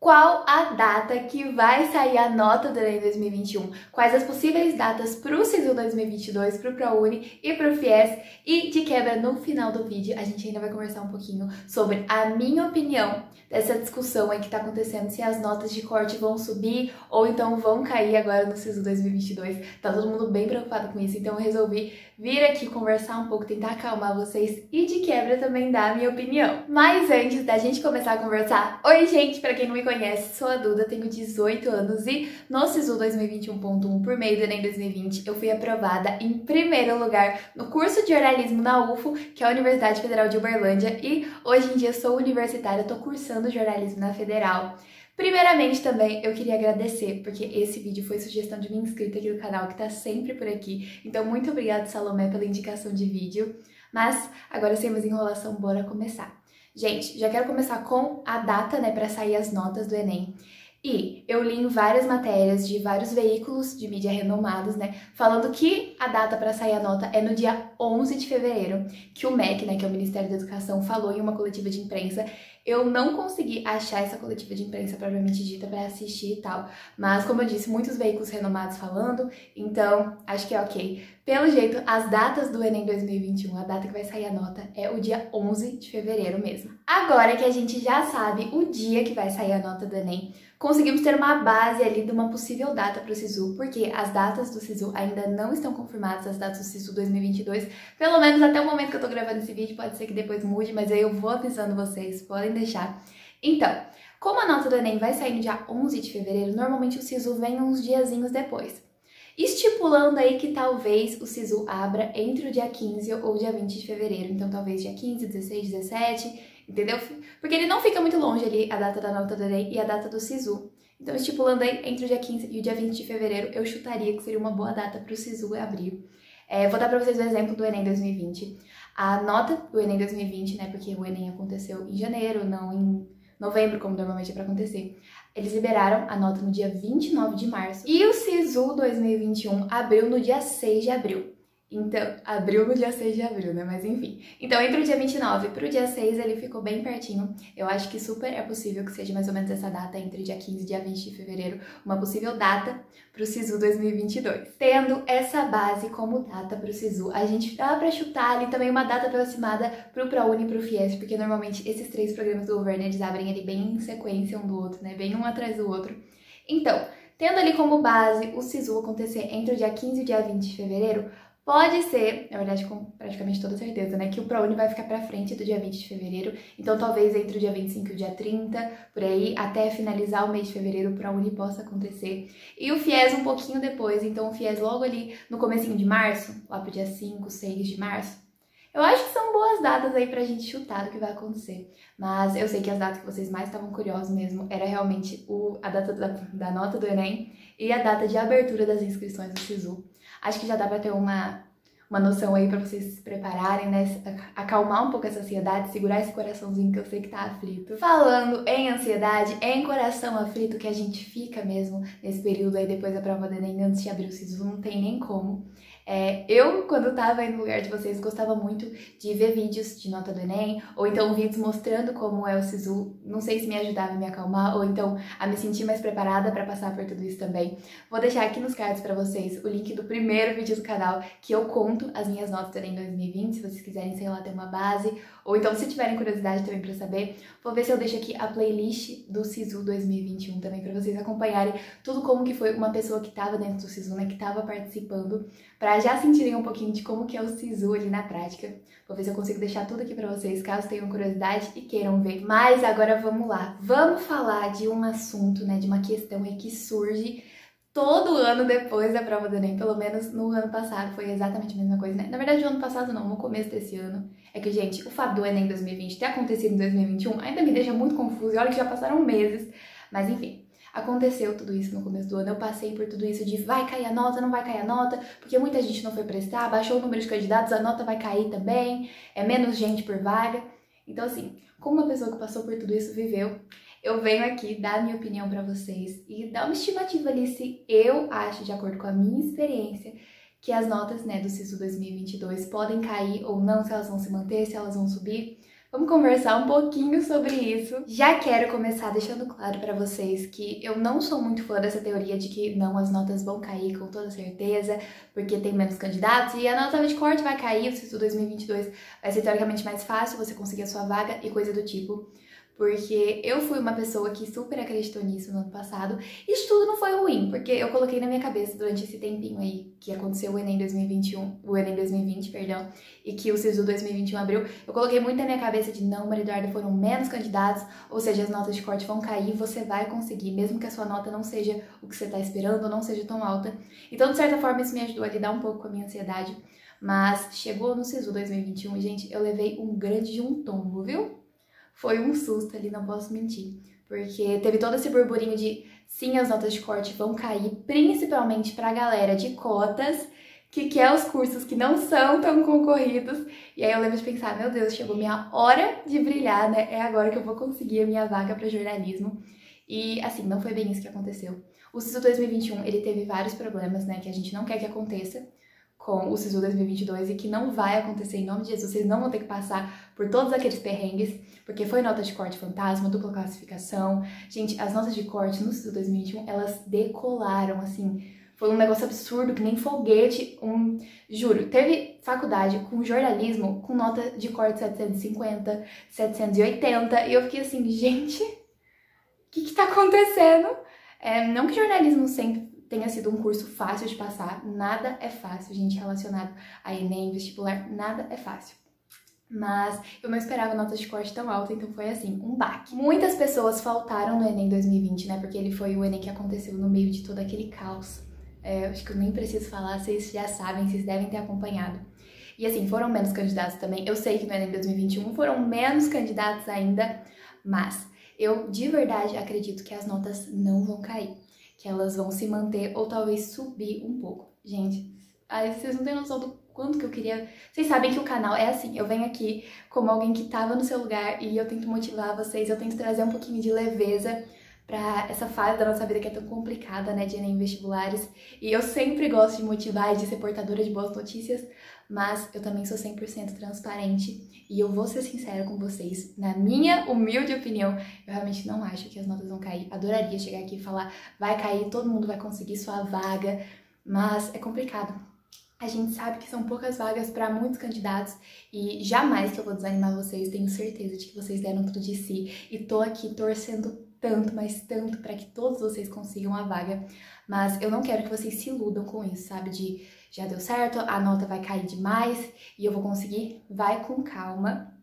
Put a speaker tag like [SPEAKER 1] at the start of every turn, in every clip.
[SPEAKER 1] Qual a data que vai sair a nota do Enem 2021? Quais as possíveis datas para o SISU 2022, para o ProUni e para o FIES? E de quebra, no final do vídeo, a gente ainda vai conversar um pouquinho sobre a minha opinião dessa discussão aí que está acontecendo, se as notas de corte vão subir ou então vão cair agora no SISU 2022. Tá todo mundo bem preocupado com isso, então eu resolvi vir aqui conversar um pouco, tentar acalmar vocês e de quebra também dar a minha opinião. Mas antes da gente começar a conversar, oi gente, para quem não me conhece, sou a Duda, tenho 18 anos e no SISU 2021.1 por meio do Enem 2020 eu fui aprovada em primeiro lugar no curso de jornalismo na UFO, que é a Universidade Federal de Uberlândia, e hoje em dia sou universitária, tô cursando jornalismo na Federal. Primeiramente também eu queria agradecer, porque esse vídeo foi sugestão de minha inscrita aqui do canal, que tá sempre por aqui. Então muito obrigada Salomé pela indicação de vídeo. Mas agora sem mais enrolação, bora começar. Gente, já quero começar com a data, né, para sair as notas do Enem. E eu li em várias matérias de vários veículos de mídia renomados, né, falando que a data para sair a nota é no dia 11 de fevereiro, que o MEC, né, que é o Ministério da Educação, falou em uma coletiva de imprensa. Eu não consegui achar essa coletiva de imprensa propriamente dita para assistir e tal, mas como eu disse, muitos veículos renomados falando, então acho que é ok. Pelo jeito, as datas do Enem 2021, a data que vai sair a nota é o dia 11 de fevereiro mesmo. Agora que a gente já sabe o dia que vai sair a nota do Enem, conseguimos ter uma base ali de uma possível data para o SISU, porque as datas do SISU ainda não estão confirmadas, as datas do SISU 2022, pelo menos até o momento que eu tô gravando esse vídeo, pode ser que depois mude, mas aí eu vou avisando vocês, podem deixar. Então, como a nota do Enem vai sair no dia 11 de fevereiro, normalmente o SISU vem uns diazinhos depois. Estipulando aí que talvez o SISU abra entre o dia 15 ou dia 20 de fevereiro, então talvez dia 15, 16, 17, entendeu? Porque ele não fica muito longe ali a data da nota do Enem e a data do SISU. Então, estipulando aí entre o dia 15 e o dia 20 de fevereiro, eu chutaria que seria uma boa data para o SISU abrir. É, vou dar para vocês o exemplo do Enem 2020. A nota do Enem 2020, né, porque o Enem aconteceu em janeiro, não em novembro, como normalmente é para acontecer. Eles liberaram a nota no dia 29 de março e o SISU 2021 abriu no dia 6 de abril. Então, abriu no dia 6 de abril, né? Mas enfim. Então, entre o dia 29 para o dia 6, ele ficou bem pertinho. Eu acho que super é possível que seja mais ou menos essa data, entre dia 15 e dia 20 de fevereiro, uma possível data para o SISU 2022. Tendo essa base como data para o SISU, a gente dá para chutar ali também uma data aproximada para o ProUni e para o FIES, porque normalmente esses três programas do governo, eles abrem ali bem em sequência um do outro, né? Bem um atrás do outro. Então, tendo ali como base o SISU acontecer entre o dia 15 e o dia 20 de fevereiro, Pode ser, na verdade com praticamente toda certeza, né, que o ProUni vai ficar para frente do dia 20 de fevereiro, então talvez entre o dia 25 e o dia 30, por aí, até finalizar o mês de fevereiro, o ProUni possa acontecer. E o FIES um pouquinho depois, então o FIES logo ali no comecinho de março, lá pro dia 5, 6 de março. Eu acho que são boas datas aí pra gente chutar do que vai acontecer. Mas eu sei que as datas que vocês mais estavam curiosos mesmo era realmente o, a data da, da nota do Enem e a data de abertura das inscrições do SISU. Acho que já dá para ter uma, uma noção aí para vocês se prepararem, né? Acalmar um pouco essa ansiedade, segurar esse coraçãozinho que eu sei que tá aflito. Falando em ansiedade, em coração aflito que a gente fica mesmo nesse período aí depois da prova do Enem, antes de abrir o SISU, não tem nem como. É, eu, quando estava aí no lugar de vocês, gostava muito de ver vídeos de nota do Enem, ou então vídeos mostrando como é o SISU. Não sei se me ajudava a me acalmar, ou então a me sentir mais preparada para passar por tudo isso também. Vou deixar aqui nos cards para vocês o link do primeiro vídeo do canal, que eu conto as minhas notas do Enem 2020, se vocês quiserem, sei lá, ter uma base, ou então se tiverem curiosidade também para saber. Vou ver se eu deixo aqui a playlist do SISU 2021 também, para vocês acompanharem tudo como que foi uma pessoa que estava dentro do SISU, né, que estava participando, para já sentirem um pouquinho de como que é o SISU ali na prática. Vou ver se eu consigo deixar tudo aqui pra vocês, caso tenham curiosidade e queiram ver. Mas agora vamos lá. Vamos falar de um assunto, né, de uma questão aí que surge todo ano depois da prova do Enem, pelo menos no ano passado foi exatamente a mesma coisa, né? Na verdade, no ano passado não, no começo desse ano. É que, gente, o fato do Enem 2020 ter acontecido em 2021 ainda me deixa muito confuso, e olha que já passaram meses. Mas enfim, Aconteceu tudo isso no começo do ano, eu passei por tudo isso de vai cair a nota, não vai cair a nota, porque muita gente não foi prestar, baixou o número de candidatos, a nota vai cair também, é menos gente por vaga. Então, assim, como uma pessoa que passou por tudo isso viveu, eu venho aqui dar a minha opinião para vocês e dar uma estimativa ali se eu acho, de acordo com a minha experiência, que as notas né, do CISO 2022 podem cair ou não, se elas vão se manter, se elas vão subir. Vamos conversar um pouquinho sobre isso. Já quero começar deixando claro para vocês que eu não sou muito fã dessa teoria de que não as notas vão cair com toda certeza, porque tem menos candidatos e a nota de corte vai cair, o SISU 2022 vai ser teoricamente mais fácil você conseguir a sua vaga e coisa do tipo porque eu fui uma pessoa que super acreditou nisso no ano passado. Isso tudo não foi ruim, porque eu coloquei na minha cabeça durante esse tempinho aí que aconteceu o Enem 2021, o Enem 2020, perdão, e que o SISU 2021 abriu, eu coloquei muito na minha cabeça de não, Maria Eduarda, foram menos candidatos, ou seja, as notas de corte vão cair, você vai conseguir, mesmo que a sua nota não seja o que você está esperando, ou não seja tão alta. Então, de certa forma, isso me ajudou a lidar um pouco com a minha ansiedade. Mas chegou no SISU 2021, gente, eu levei um grande de um tombo, viu? Foi um susto ali, não posso mentir. Porque teve todo esse burburinho de sim, as notas de corte vão cair, principalmente para a galera de cotas, que quer os cursos que não são tão concorridos. E aí eu lembro de pensar, meu Deus, chegou minha hora de brilhar, né? É agora que eu vou conseguir a minha vaga para jornalismo. E assim, não foi bem isso que aconteceu. O SISU 2021, ele teve vários problemas, né, que a gente não quer que aconteça com o SISU 2022 e que não vai acontecer em nome de Jesus. Vocês não vão ter que passar por todos aqueles perrengues, porque foi nota de corte fantasma, dupla classificação. Gente, as notas de corte no SISU 2021, elas decolaram, assim, foi um negócio absurdo, que nem foguete, um... Juro, teve faculdade com jornalismo com nota de corte 750, 780, e eu fiquei assim, gente, o que que tá acontecendo? É, não que jornalismo sempre tenha sido um curso fácil de passar. Nada é fácil, gente, relacionado a Enem, vestibular, nada é fácil. Mas eu não esperava notas de corte tão alta, então foi assim, um baque. Muitas pessoas faltaram no Enem 2020, né? Porque ele foi o Enem que aconteceu no meio de todo aquele caos. É, acho que eu nem preciso falar, vocês já sabem, vocês devem ter acompanhado. E assim, foram menos candidatos também. Eu sei que no Enem 2021 foram menos candidatos ainda, mas eu de verdade acredito que as notas não vão cair que elas vão se manter ou talvez subir um pouco. Gente, aí vocês não têm noção do quanto que eu queria. Vocês sabem que o canal é assim, eu venho aqui como alguém que tava no seu lugar e eu tento motivar vocês, eu tento trazer um pouquinho de leveza para essa fase da nossa vida que é tão complicada, né, de Enem vestibulares. E eu sempre gosto de motivar e de ser portadora de boas notícias, mas eu também sou 100% transparente e eu vou ser sincera com vocês. Na minha humilde opinião, eu realmente não acho que as notas vão cair. Adoraria chegar aqui e falar, vai cair, todo mundo vai conseguir sua vaga, mas é complicado. A gente sabe que são poucas vagas para muitos candidatos e jamais que eu vou desanimar vocês, tenho certeza de que vocês deram tudo de si e tô aqui torcendo tanto, mas tanto para que todos vocês consigam a vaga. Mas eu não quero que vocês se iludam com isso, sabe? De já deu certo, a nota vai cair demais e eu vou conseguir. Vai com calma.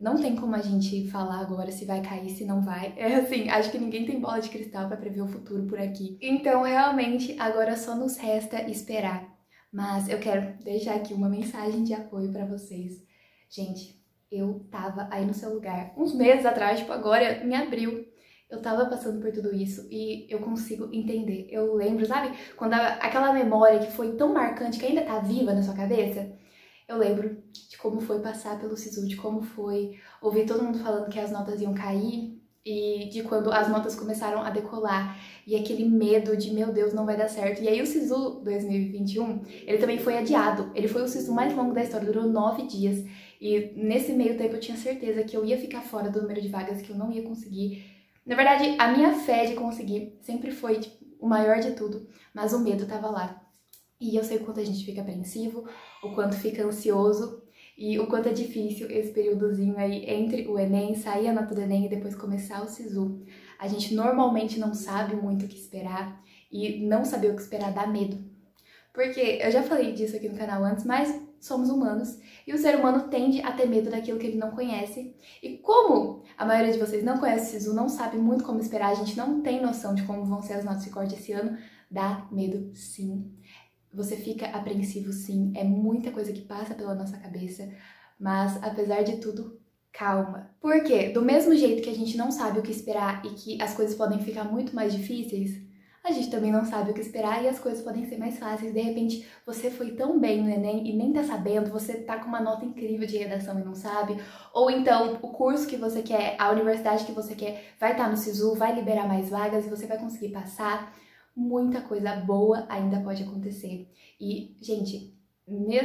[SPEAKER 1] Não tem como a gente falar agora se vai cair, se não vai. É assim, acho que ninguém tem bola de cristal para prever o futuro por aqui. Então, realmente, agora só nos resta esperar. Mas eu quero deixar aqui uma mensagem de apoio para vocês. Gente, eu tava aí no seu lugar uns meses atrás, tipo agora em abril eu tava passando por tudo isso e eu consigo entender. Eu lembro, sabe? Quando a, aquela memória que foi tão marcante, que ainda tá viva na sua cabeça, eu lembro de como foi passar pelo SISU, de como foi ouvir todo mundo falando que as notas iam cair e de quando as notas começaram a decolar e aquele medo de, meu Deus, não vai dar certo. E aí o SISU 2021, ele também foi adiado. Ele foi o SISU mais longo da história, durou nove dias. E nesse meio tempo eu tinha certeza que eu ia ficar fora do número de vagas, que eu não ia conseguir na verdade, a minha fé de conseguir sempre foi tipo, o maior de tudo, mas o medo tava lá. E eu sei o quanto a gente fica apreensivo, o quanto fica ansioso e o quanto é difícil esse períodozinho aí entre o Enem, sair a nota do Enem e depois começar o SISU. A gente normalmente não sabe muito o que esperar e não saber o que esperar dá medo. Porque eu já falei disso aqui no canal antes, mas somos humanos e o ser humano tende a ter medo daquilo que ele não conhece. E como a maioria de vocês não conhece o SISU, não sabe muito como esperar, a gente não tem noção de como vão ser as notas de corte esse ano, dá medo sim. Você fica apreensivo sim, é muita coisa que passa pela nossa cabeça, mas apesar de tudo, calma. Porque do mesmo jeito que a gente não sabe o que esperar e que as coisas podem ficar muito mais difíceis, a gente também não sabe o que esperar e as coisas podem ser mais fáceis. De repente, você foi tão bem no Enem e nem tá sabendo, você tá com uma nota incrível de redação e não sabe. Ou então, o curso que você quer, a universidade que você quer, vai estar tá no SISU, vai liberar mais vagas e você vai conseguir passar. Muita coisa boa ainda pode acontecer. E, gente,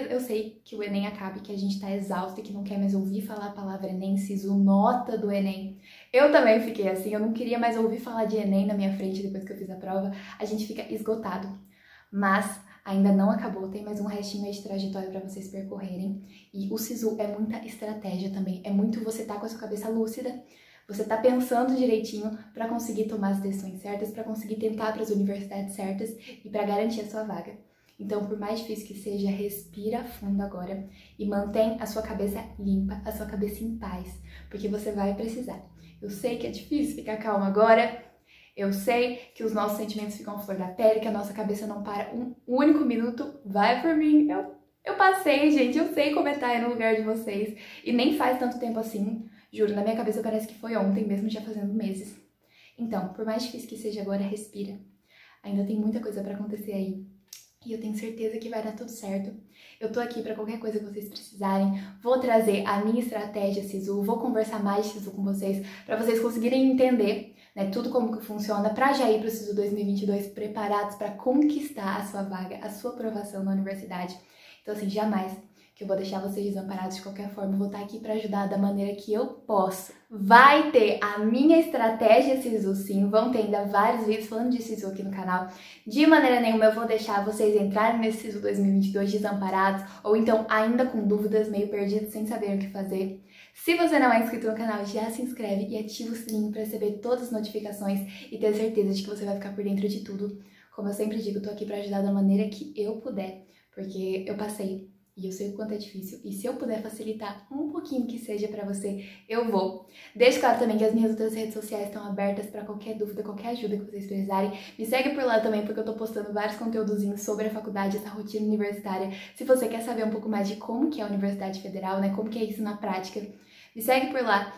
[SPEAKER 1] eu sei que o Enem acabe, que a gente tá exausto e que não quer mais ouvir falar a palavra Enem, siso, nota do Enem. Eu também fiquei assim, eu não queria mais ouvir falar de Enem na minha frente depois que eu fiz a prova. A gente fica esgotado. Mas ainda não acabou, tem mais um restinho de trajetória para vocês percorrerem. E o SISU é muita estratégia também, é muito você tá com a sua cabeça lúcida, você tá pensando direitinho para conseguir tomar as decisões certas, para conseguir tentar para as universidades certas e para garantir a sua vaga. Então, por mais difícil que seja, respira fundo agora e mantém a sua cabeça limpa, a sua cabeça em paz, porque você vai precisar. Eu sei que é difícil ficar calma agora, eu sei que os nossos sentimentos ficam à flor da pele, que a nossa cabeça não para um único minuto. Vai por mim, eu, eu passei, gente, eu sei como é estar no lugar de vocês. E nem faz tanto tempo assim, juro, na minha cabeça parece que foi ontem, mesmo já fazendo meses. Então, por mais difícil que seja agora, respira. Ainda tem muita coisa para acontecer aí. E eu tenho certeza que vai dar tudo certo. Eu tô aqui para qualquer coisa que vocês precisarem. Vou trazer a minha estratégia SISU, vou conversar mais de SISU com vocês, para vocês conseguirem entender né, tudo como que funciona, para já ir para o SISU 2022 preparados para conquistar a sua vaga, a sua aprovação na universidade. Então, assim, jamais que eu vou deixar vocês desamparados de qualquer forma, vou estar aqui para ajudar da maneira que eu posso. Vai ter a minha estratégia SISU sim, vão ter ainda vários vídeos falando de SISU aqui no canal. De maneira nenhuma eu vou deixar vocês entrarem nesse SISU 2022 desamparados ou então ainda com dúvidas, meio perdidos, sem saber o que fazer. Se você não é inscrito no canal, já se inscreve e ativa o sininho para receber todas as notificações e ter certeza de que você vai ficar por dentro de tudo. Como eu sempre digo, eu tô aqui para ajudar da maneira que eu puder, porque eu passei e eu sei o quanto é difícil. E se eu puder facilitar um pouquinho que seja para você, eu vou. Deixe claro também que as minhas outras redes sociais estão abertas para qualquer dúvida, qualquer ajuda que vocês precisarem. Me segue por lá também, porque eu tô postando vários conteúdozinhos sobre a faculdade, essa rotina universitária. Se você quer saber um pouco mais de como que é a Universidade Federal, né? Como que é isso na prática, me segue por lá.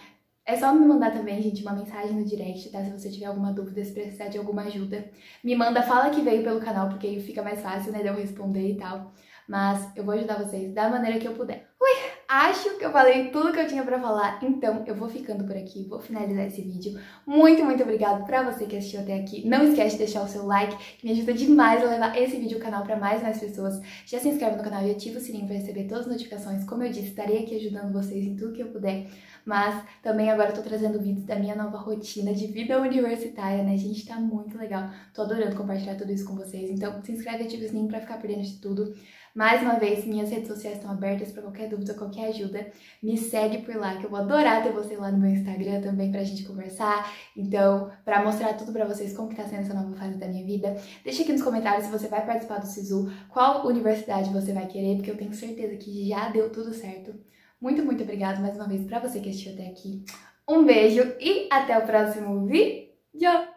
[SPEAKER 1] É só me mandar também, gente, uma mensagem no direct, tá? Se você tiver alguma dúvida, se precisar de alguma ajuda. Me manda, fala que veio pelo canal, porque aí fica mais fácil, né, de eu responder e tal mas eu vou ajudar vocês da maneira que eu puder. Ui, acho que eu falei tudo que eu tinha pra falar, então eu vou ficando por aqui, vou finalizar esse vídeo. Muito, muito obrigado pra você que assistiu até aqui. Não esquece de deixar o seu like, que me ajuda demais a levar esse vídeo ao canal pra mais mais pessoas. Já se inscreve no canal e ativa o sininho pra receber todas as notificações. Como eu disse, estarei aqui ajudando vocês em tudo que eu puder. Mas também agora eu tô trazendo vídeos da minha nova rotina de vida universitária, né? Gente, tá muito legal. Tô adorando compartilhar tudo isso com vocês. Então se inscreve e ativa o sininho pra ficar por dentro de tudo. Mais uma vez, minhas redes sociais estão abertas para qualquer dúvida, qualquer ajuda. Me segue por lá, que eu vou adorar ter você lá no meu Instagram também pra gente conversar. Então, para mostrar tudo para vocês como que tá sendo essa nova fase da minha vida. Deixa aqui nos comentários se você vai participar do SISU, qual universidade você vai querer, porque eu tenho certeza que já deu tudo certo. Muito, muito obrigada mais uma vez para você que assistiu até aqui. Um beijo e até o próximo vídeo!